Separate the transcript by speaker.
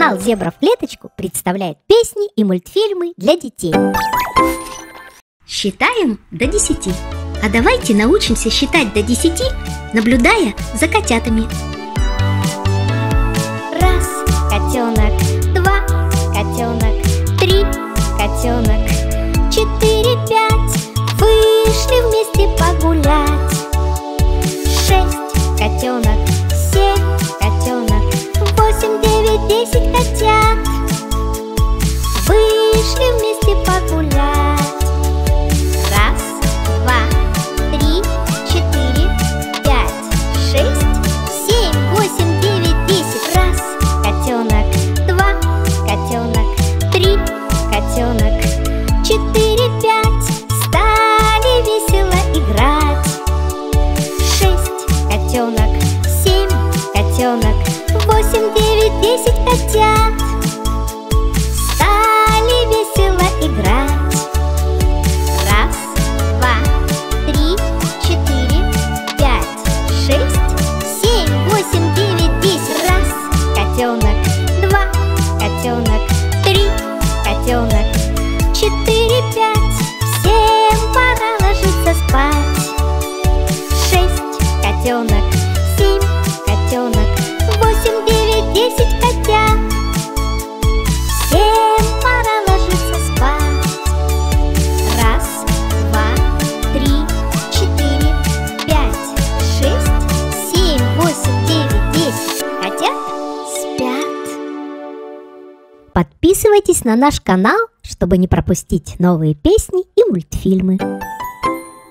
Speaker 1: Канал «Зебра в клеточку» представляет песни и мультфильмы для детей. Считаем до десяти. А давайте научимся считать до десяти, наблюдая за котятами. Раз котенок, котенок, семь котенок, восемь, девять, десять котят. Стали весело играть. Раз, два, три, четыре, пять, шесть, семь, восемь, девять, десять. Раз, котенок, два, котенок, три, котенок, четыре, пять. Всем пора ложиться спать. Шесть котенок, Подписывайтесь на наш канал, чтобы не пропустить новые песни и мультфильмы.